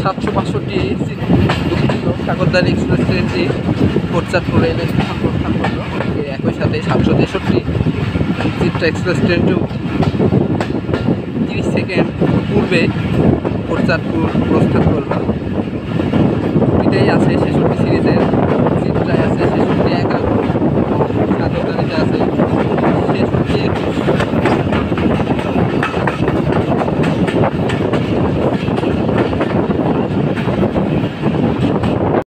সাতশো বাষট্টি কাকরদারি এক্সপ্রেস ট্রেনটি কোটচাঁদপুর রেলওয়ে স্টেশন প্রস্থান করল একই সাথে সাতশো তেষট্টি চিত্রা এক্সপ্রেস ট্রেনটিও সেকেন্ড পূর্বে প্রচারপুর প্রস্থান করলাম। এটাই আছে